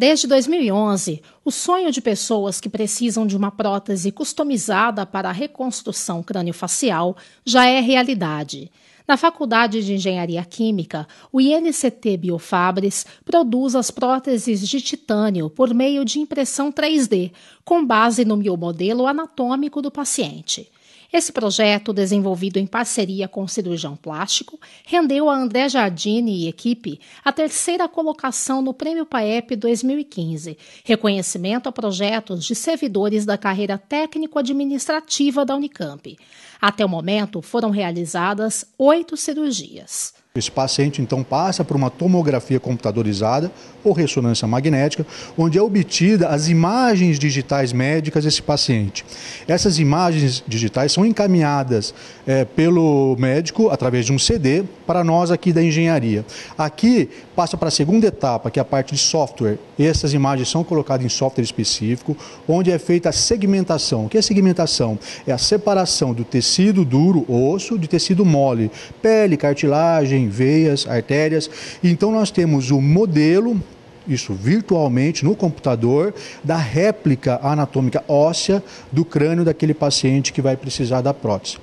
Desde 2011, o sonho de pessoas que precisam de uma prótese customizada para a reconstrução craniofacial já é realidade. Na Faculdade de Engenharia Química, o INCT Biofabres produz as próteses de titânio por meio de impressão 3D, com base no biomodelo anatômico do paciente. Esse projeto, desenvolvido em parceria com o cirurgião plástico, rendeu a André Jardini e equipe a terceira colocação no Prêmio PAEP 2015, reconhecimento a projetos de servidores da carreira técnico-administrativa da Unicamp. Até o momento, foram realizadas oito cirurgias. Esse paciente então passa por uma tomografia computadorizada ou ressonância magnética, onde é obtida as imagens digitais médicas desse paciente. Essas imagens digitais são encaminhadas é, pelo médico através de um CD para nós aqui da engenharia. Aqui passa para a segunda etapa, que é a parte de software. Essas imagens são colocadas em software específico, onde é feita a segmentação. O que é segmentação? É a separação do tecido duro, osso, de tecido mole, pele, cartilagem veias, artérias. Então nós temos o modelo isso virtualmente no computador, da réplica anatômica óssea do crânio daquele paciente que vai precisar da prótese.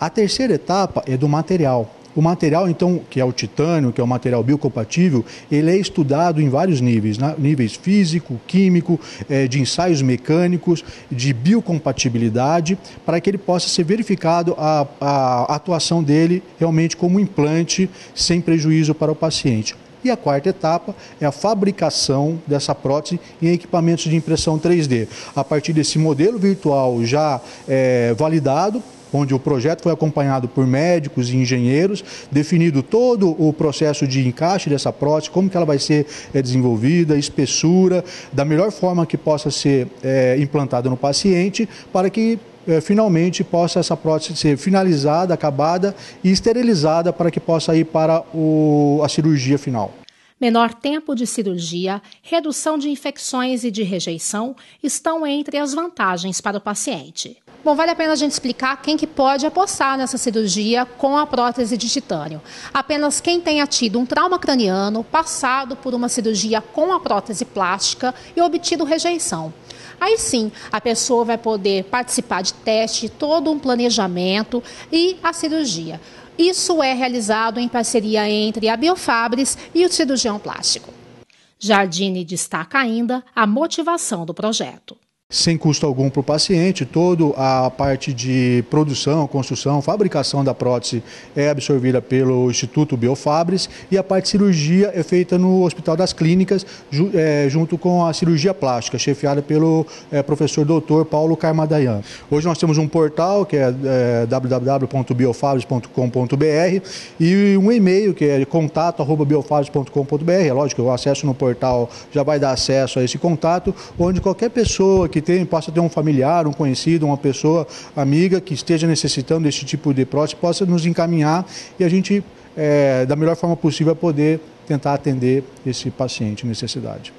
A terceira etapa é do material. O material, então, que é o titânio, que é o material biocompatível, ele é estudado em vários níveis, né? níveis físico, químico, é, de ensaios mecânicos, de biocompatibilidade, para que ele possa ser verificado a, a atuação dele realmente como implante, sem prejuízo para o paciente. E a quarta etapa é a fabricação dessa prótese em equipamentos de impressão 3D. A partir desse modelo virtual já é, validado, onde o projeto foi acompanhado por médicos e engenheiros, definido todo o processo de encaixe dessa prótese, como que ela vai ser é, desenvolvida, espessura, da melhor forma que possa ser é, implantada no paciente, para que é, finalmente possa essa prótese ser finalizada, acabada e esterilizada para que possa ir para o, a cirurgia final. Menor tempo de cirurgia, redução de infecções e de rejeição estão entre as vantagens para o paciente. Bom, vale a pena a gente explicar quem que pode apostar nessa cirurgia com a prótese de titânio. Apenas quem tenha tido um trauma craniano, passado por uma cirurgia com a prótese plástica e obtido rejeição. Aí sim, a pessoa vai poder participar de teste, todo um planejamento e a cirurgia. Isso é realizado em parceria entre a Biofabres e o cirurgião plástico. Jardine destaca ainda a motivação do projeto sem custo algum para o paciente. Toda a parte de produção, construção, fabricação da prótese é absorvida pelo Instituto Biofabres e a parte de cirurgia é feita no Hospital das Clínicas, é, junto com a cirurgia plástica, chefiada pelo é, professor doutor Paulo Carmadayan. Hoje nós temos um portal que é, é www.biofabres.com.br e um e-mail que é contato.biofabres.com.br. É lógico, o acesso no portal já vai dar acesso a esse contato, onde qualquer pessoa que tem, possa ter um familiar, um conhecido, uma pessoa amiga que esteja necessitando desse tipo de prótese, possa nos encaminhar e a gente, é, da melhor forma possível, poder tentar atender esse paciente necessidade.